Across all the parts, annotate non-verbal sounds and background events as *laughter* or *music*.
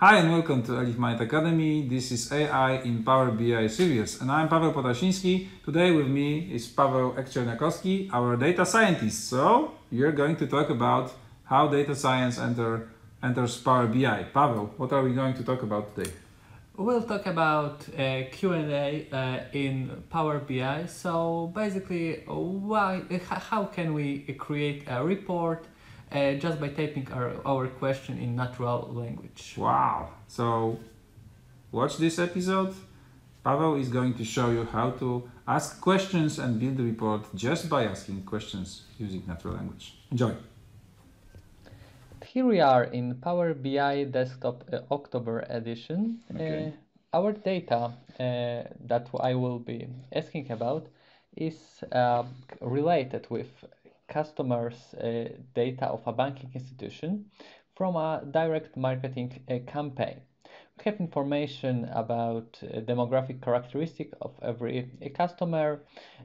Hi and welcome to Elitmind Academy. This is AI in Power BI series and I'm Paweł Potasiński. Today with me is Paweł Ekk-Cierniakowski, our data scientist. So you're going to talk about how data science enter, enters Power BI. Paweł, what are we going to talk about today? We'll talk about uh, Q&A uh, in Power BI. So basically, why, how can we create a report uh, just by typing our, our question in natural language. Wow! So, watch this episode. Pavel is going to show you how to ask questions and build the report just by asking questions using natural language. Enjoy! Here we are in Power BI Desktop uh, October edition. Okay. Uh, our data uh, that I will be asking about is uh, related with customers' uh, data of a banking institution from a direct marketing uh, campaign. We have information about uh, demographic characteristic of every customer,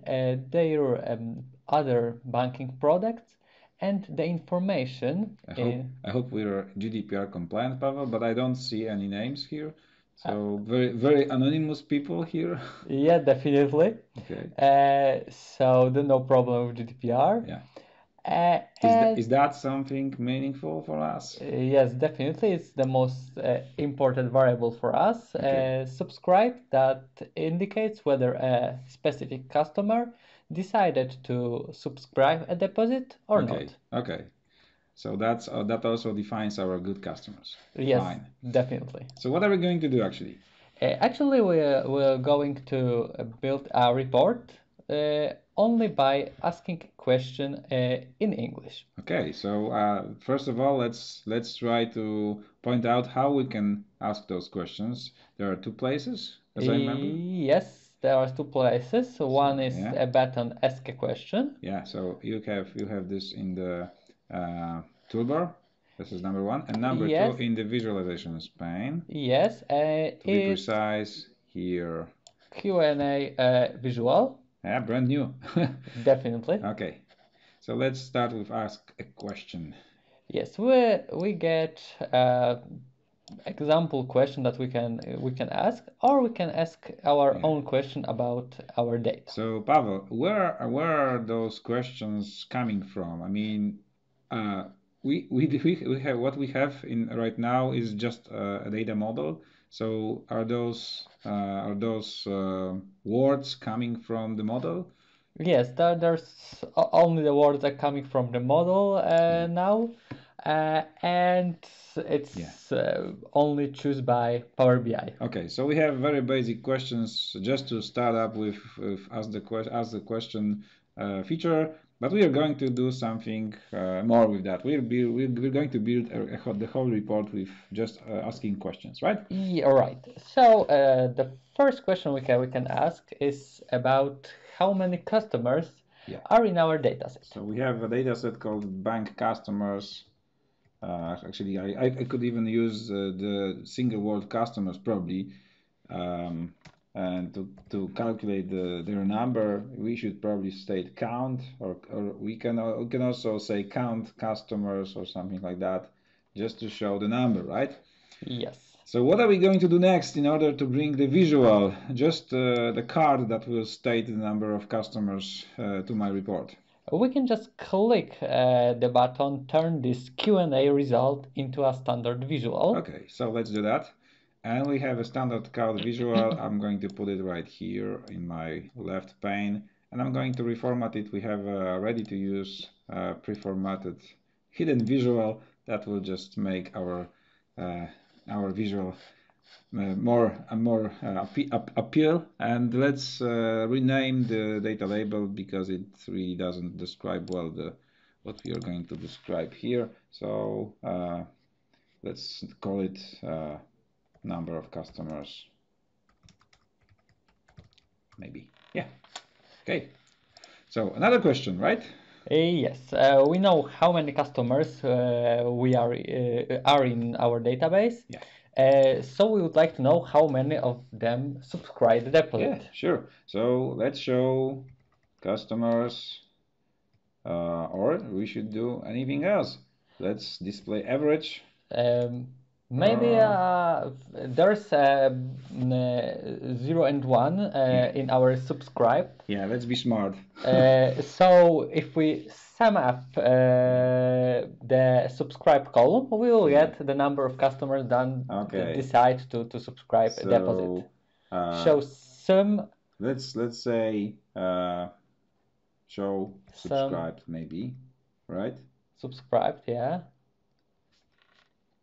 their um, other banking products, and the information. I hope, I hope we're GDPR compliant, Pavel, but I don't see any names here. So very very anonymous people here. yeah, definitely. *laughs* Okay. Uh, so no problem with GDPR. Yeah. Uh, is, that, is that something meaningful for us? Uh, yes, definitely. It's the most uh, important variable for us. Okay. Uh, subscribe that indicates whether a specific customer decided to subscribe a deposit or okay. not. Okay. So that's uh, that also defines our good customers. Yes, Fine. definitely. So what are we going to do actually? Uh, actually, we're, we're going to build a report uh, only by asking a question uh, in English. Okay, so uh, first of all, let's let's try to point out how we can ask those questions. There are two places, as I remember. Yes, there are two places. One is yeah. a button ask a question. Yeah, so you have you have this in the uh, toolbar. This is number one, and number yes. two in the visualizations pane. Yes, uh, to be precise, here. Q and A uh, visual. Yeah, brand new. *laughs* Definitely. Okay. So let's start with ask a question. Yes, we we get uh, example question that we can we can ask, or we can ask our Yeah. own question about our data. So Pavel, where where are those questions coming from? I mean, uh, we, we we we have what we have in right now is just a data model. So are those uh, are those uh, words coming from the model? Yes, there, there's only the words are coming from the model uh, now, uh, and it's Yeah. uh, only choose by Power BI. Okay, so we have very basic questions just to start up with, with ask the question ask the question uh, feature. But we are going to do something uh, more with that. We're, build, we're, we're going to build a, a, the whole report with just uh, asking questions, right? Yeah, right. So uh, the first question we can we can ask is about how many customers Yeah. are in our dataset. So we have a data set called bank customers. Uh, actually, I, I, could even use uh, the single world customers probably. Um, and to, to calculate the, their number, we should probably state count, or, or we can uh, we can also say count customers or something like that, just to show the number, right? Yes. So what are we going to do next in order to bring the visual, just uh, the card that will state the number of customers uh, to my report? We can just click uh, the button, turn this Q&A result into a standard visual. Okay, so let's do that. And we have a standard card visual. *clears throat* I'm going to put it right here in my left pane. And I'm going to reformat it. We have a ready to use uh, pre-formatted hidden visual that will just make our uh, our visual uh, more uh, more uh, appeal. And let's uh, rename the data label because it really doesn't describe well the what we are going to describe here. So uh, let's call it uh, number of customers. Maybe. Yeah. Okay. So another question, right? Yes, uh, we know how many customers uh, we are uh, are in our database. Yeah. Uh, so we would like to know how many of them subscribe the deposit. Yeah, sure. So let's show customers, uh, or we should do anything else. Let's display average. Um, Maybe Uh, uh, there's uh, zero and one uh, in our subscribe. Yeah, let's be smart. Uh, so if we sum up uh, the subscribe column, we will get the number of customers that Okay. decide to, to subscribe a deposit. So, uh, Show sum let's let's say uh, show subscribed maybe, right? subscribed, yeah.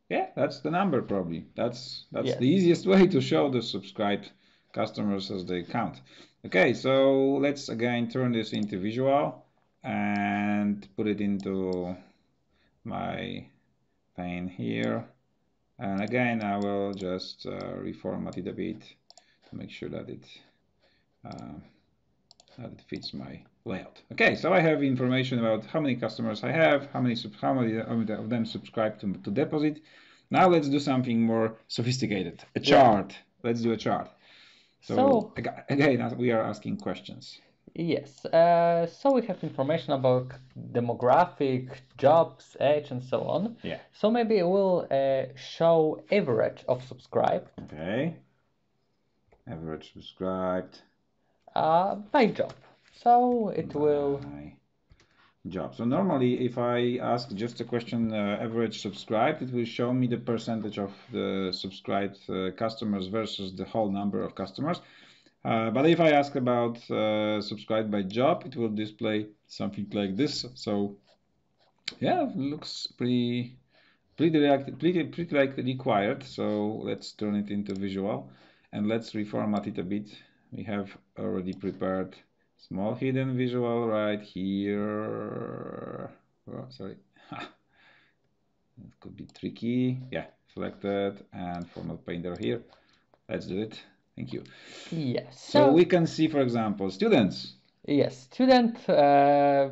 Yeah, that's the number probably. That's that's Yes. the easiest *laughs* way to show the subscribed customers as they count. Okay, so let's again turn this into visual and put it into my pane here. And again, I will just uh, reformat it a bit to make sure that it uh, that it fits my layout. Okay, so I have information about how many customers I have, how many sub- how many of them subscribe to, to deposit. Now let's do something more sophisticated. A Yeah. chart. Let's do a chart. So, So- aga- again, we are asking questions. Yes, uh, so we have information about demographic, jobs, age, and so on. Yeah. So maybe we'll uh, show average of subscribed Okay. Average subscribed. uh, by job. So it will, by job. So normally, if I ask just a question, uh, average subscribed, it will show me the percentage of the subscribed uh, customers versus the whole number of customers. Uh, but if I ask about uh, subscribed by job, it will display something like this. So yeah, looks pretty pretty react pretty pretty like required. So let's turn it into visual and let's reformat it a bit. We have already prepared small hidden visual right here. Oh, sorry. *laughs* It could be tricky. Yeah, selected and format painter here. Let's do it. Thank you. yes. So So, we can see, for example, students. yes, student uh,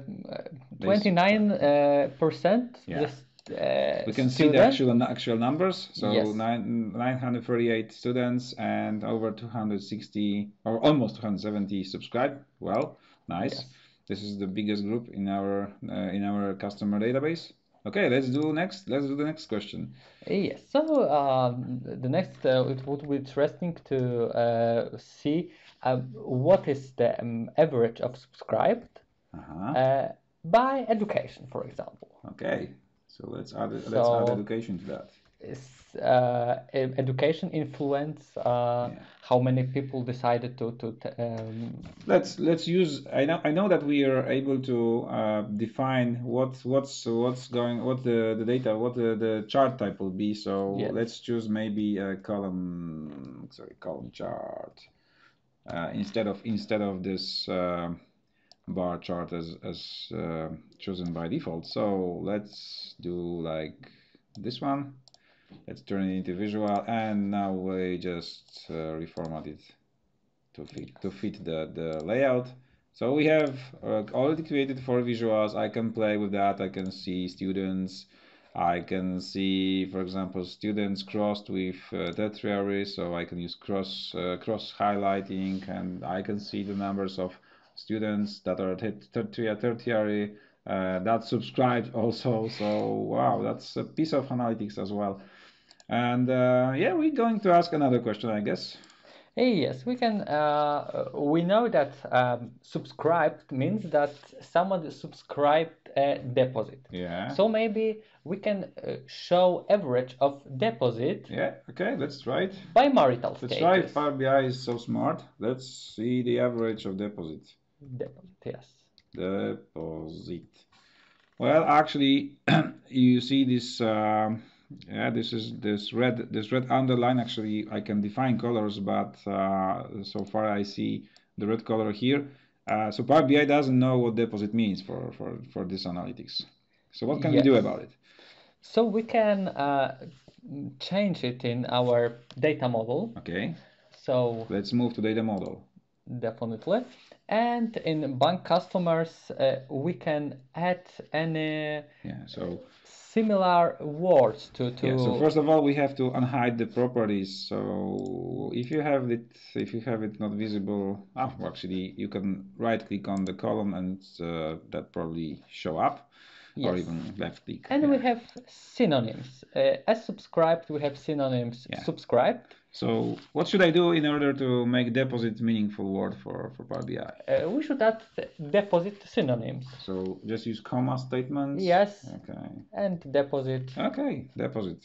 29 uh, percent. Yeah. Just, uh, We can see the actual actual numbers. So Yes. nine, 938 students and over 260 or almost 270 subscribed. Well, nice. Yes. This is the biggest group in our uh, in our customer database. Okay, let's do next. Let's do the next question. Yes, so um, the next uh, it would be interesting to uh, see um, what is the um, average of subscribed Uh-huh. uh, by education, for example. Okay, so let's add let's add education to that. Is uh, education influence uh, Yeah. how many people decided to to um, Let's let's use. I know I know that we are able to uh, define what what's what's going what the, the data what the, the chart type will be. So Yes. let's choose maybe a column sorry column chart uh, instead of instead of this uh, bar chart as as uh, chosen by default. So let's do like this one. Let's turn it into visual, and now we just uh, reformat it to fit to fit the the layout. So we have uh, already created four visuals. I can play with that. I can see students. I can see, for example, students crossed with uh, tertiary, so I can use cross uh, cross highlighting, and I can see the numbers of students that are ter- tertiary tertiary uh, that subscribed also. So wow, that's a piece of analytics as well. And uh, yeah, we're going to ask another question, I guess. Hey, Yes, we can. Uh, we know that um, subscribed means that someone subscribed a deposit. Yeah. So maybe we can uh, show average of deposit Yeah, okay, let's try it. by marital Let's status. try it. Power BI is so smart. Let's see the average of deposit. Deposit, yes. Deposit. Well, actually, *clears throat* you see this. Um, yeah, this is this red. This red underline. Actually, I can define colors, but uh, so far I see the red color here. Uh, so Power BI doesn't know what deposit means for for for this analytics. So what can we do about it? So we can uh, change it in our data model. Okay, So let's move to data model. definitely. And in bank customers, uh, we can add any Yeah. So similar words to, to Yeah, so first of all, we have to unhide the properties. So if you have it, if you have it not visible, ah, well, actually, you can right click on the column and uh, that probably show up. or even left click. And yeah. we have synonyms. Uh, as subscribed, we have synonyms Yeah. subscribed. So what should I do in order to make deposit meaningful word for, for Power BI? Uh, we should add deposit synonyms. So just use comma statements? Yes. Okay. And deposit. Okay, deposit.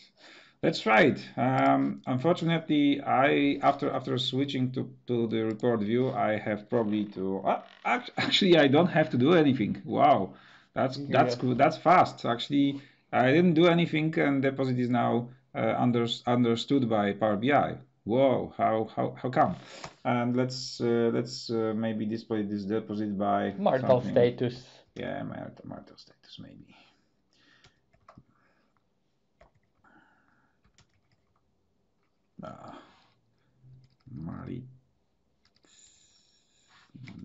Let's try it. Um, unfortunately, I after after switching to, to the report view, I have probably to. Uh, actually, I don't have to do anything. Wow, that's that's Yeah. cool. That's fast. Actually, I didn't do anything, and deposit is now under, understood by Power BI. Whoa, how how how come? And let's uh, let's uh, maybe display this deposit by something. status. Yeah, marital, marital status maybe. Mari.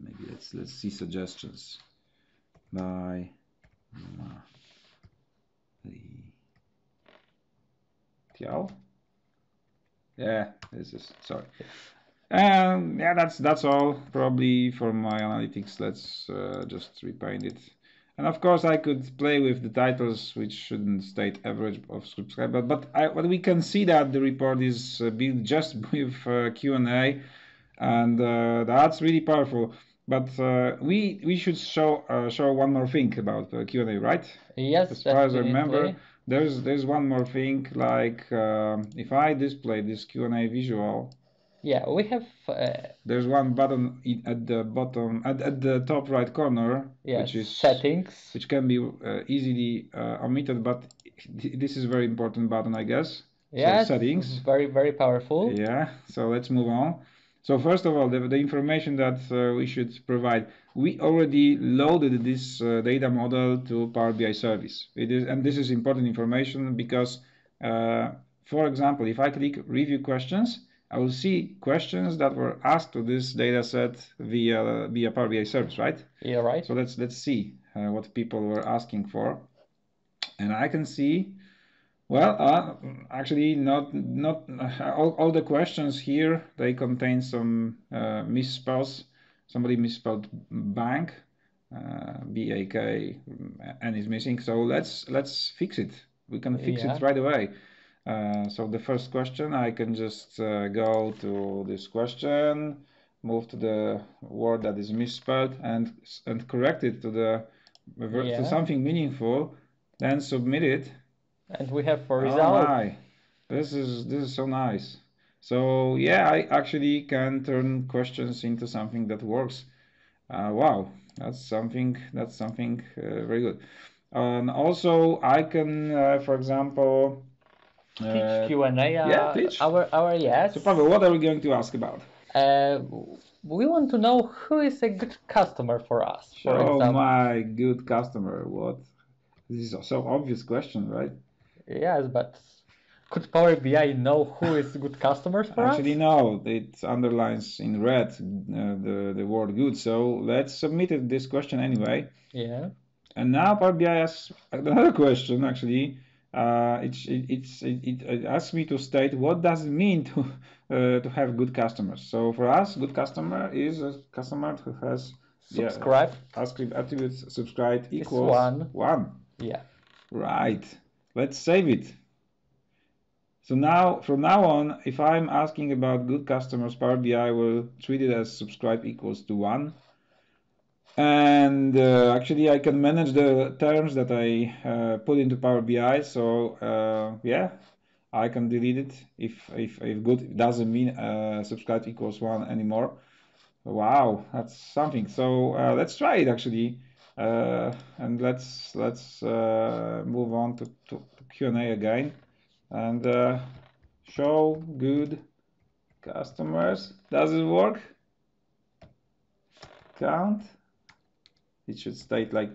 Maybe let's let's see suggestions by. Tiao. Yeah, this is sorry. Um, yeah, that's that's all probably for my analytics. Let's uh, just repaint it. And of course, I could play with the titles, which shouldn't state average of subscribers. But I, but we can see that the report is uh, built just *laughs* with uh, Q and A, and uh, that's really powerful. But uh, we we should show uh, show one more thing about Q and A, right? Yes, As far as I remember. There's there's one more thing. Like um, if I display this Q and A visual, Yeah, we have uh, there's one button at the bottom at, at the top right corner, yes, which is settings. which can be uh, easily uh, omitted, but th- this is a very important button, I guess. Yes, settings. Very, very powerful. Yeah, so let's move on. So first of all, the, the information that uh, we should provide, we already loaded this uh, data model to Power BI service. It is, and this is important information because, uh, for example, if I click review questions, I will see questions that were asked to this data set via via Power BI service, right? Yeah, right. So let's let's see uh, what people were asking for, and I can see, well, uh, actually not not uh, all, all the questions here they contain some uh, misspells. Somebody misspelled bank, uh, and is missing. So let's let's fix it. We can fix Yeah. it right away. Uh, so the first question, I can just uh, go to this question, move to the word that is misspelled, and and correct it to the to something meaningful, then submit it. And we have for Oh my, this is this is so nice. So yeah, I actually can turn questions into something that works. Uh, wow, that's something that's something uh, very good. And also, I can, uh, for example, uh, Teach Q and A. Uh, yeah, teach. Our our yes. so Pavel, what are we going to ask about? Uh, we want to know who is a good customer for us. For oh example. my good customer, what? This is so obvious question, right? Yes, but could Power BI know who is good customers for Actually, us? no, it underlines in red uh, the, the word good. So let's submit it, this question anyway. Yeah. And now Power BI asks another question. Actually, uh, it's it, it's it, it, it asks me to state what does it mean to *laughs* uh, to have good customers. So for us, good customer is a customer who has yeah, Subscribe. attribute attributes subscribed equals one. One. Yeah. Right. Let's save it. So now, from now on, if I'm asking about good customers, Power BI will treat it as subscribe equals to one. And uh, actually, I can manage the terms that I uh, put into Power BI. So uh, yeah, I can delete it if if, if good doesn't mean uh, subscribe equals one anymore. Wow, that's something. So uh, let's try it actually, uh, and let's let's uh, move on to, to, to Q and A again, and uh, show good customers. Does it work? Count. It should state like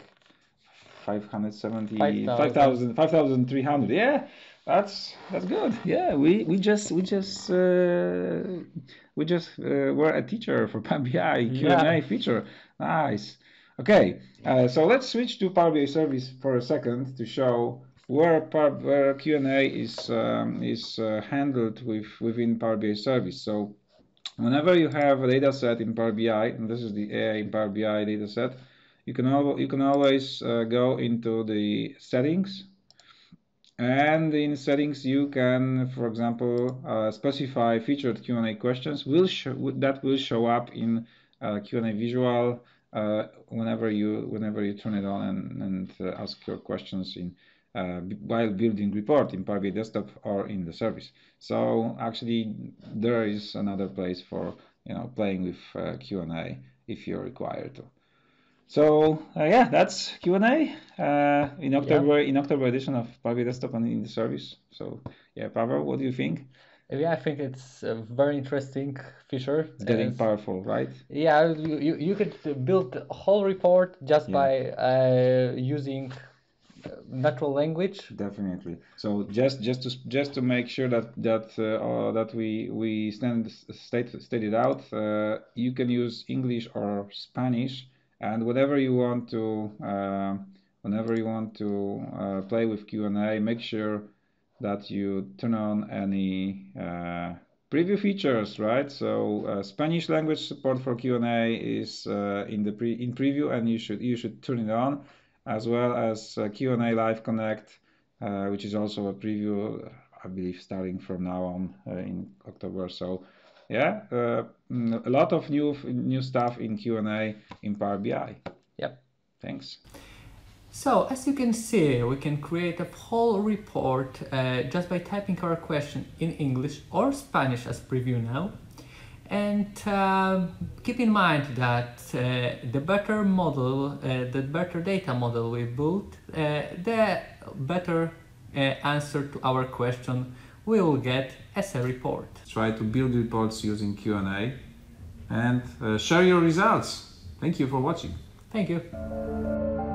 570, 5,000. 5,000, 5,300. Yeah, that's that's good. Yeah, we we just we just uh, we just uh, were a teacher for Power BI Q&A Yeah. feature. Nice. Okay, uh, so let's switch to Power BI service for a second to show where where Q&A is um, is uh, handled with within Power BI service. So whenever you have a data set in Power BI, and this is the AI in Power BI data set, you can al you can always uh, go into the settings and in settings you can for example uh, specify featured Q&A questions will that will show up in uh, Q&A visual whenever you whenever you turn it on and, and uh, ask your questions in uh, while building report in Power BI Desktop or in the service. So actually there is another place for you know playing with uh, Q&A if you're required to. So uh, yeah, that's Q and A uh, in October yeah. in October edition of Power BI Desktop and in the service. So yeah, Pavel, what do you think? Yeah, I think it's a very interesting feature. It's getting it's, powerful, right? Yeah, you, you, you could build a whole report just yeah. by uh, using uh, natural language. Definitely. So just just to just to make sure that that uh, that we we stand state stated out, uh, you can use English or Spanish and whatever you want to uh, whenever you want to uh, play with Q&A make sure that you turn on any uh, preview features right so uh, Spanish language support for Q&A is uh, in the pre in preview and you should you should turn it on as well as uh, Q&A live connect which is also a preview I believe starting from now on in October so yeah, uh, mm, a lot of new new stuff in Q&A in Power BI. Yep. Thanks. So as you can see, we can create a whole report uh, just by typing our question in English or Spanish as preview now. And uh, keep in mind that uh, the better model, uh, the better data model we built, uh, the better uh, answer to our question we will get as a report. Try to build reports using Q&A and share your results. Thank you for watching. Thank you.